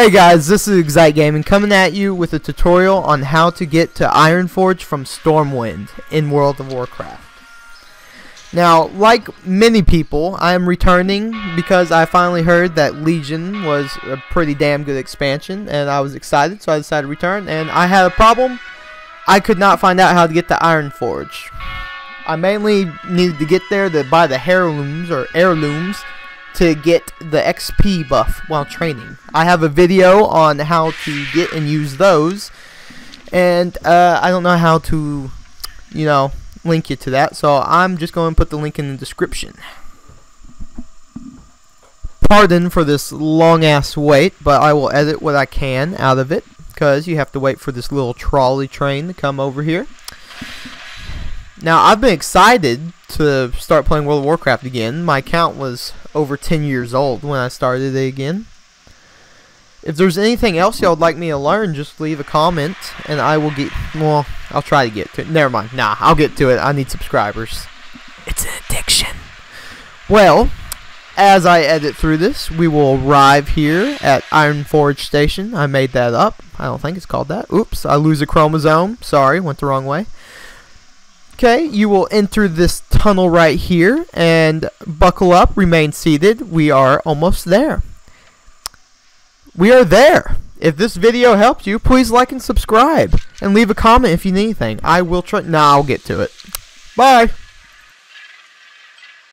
Hey guys, this is XYTE Gaming coming at you with a tutorial on how to get to Ironforge from Stormwind in World of Warcraft. Now, like many people, I am returning because I finally heard that Legion was a pretty damn good expansion and I was excited so I decided to return and I had a problem. I could not find out how to get to Ironforge. I mainly needed to get there to buy the heirlooms or heirlooms to get the XP buff while training. I have a video on how to get and use those, and uh, I don't know how to, you know, link you to that, so I'm just going to put the link in the description. Pardon for this long ass wait, but I will edit what I can out of it, because you have to wait for this little trolley train to come over here. Now, I've been excited to start playing World of Warcraft again. My account was over 10 years old when I started it again. If there's anything else y'all would like me to learn, just leave a comment and I will get, well, I'll try to get to it. Never mind. Nah, I'll get to it. I need subscribers. It's an addiction. Well, as I edit through this, we will arrive here at Ironforge Station. I made that up. I don't think it's called that. Oops, I lose a chromosome. Sorry, went the wrong way. Okay, you will enter this tunnel right here and buckle up, remain seated. We are almost there. We are there. If this video helped you, please like and subscribe. And leave a comment if you need anything. I will try. Nah, I'll get to it. Bye.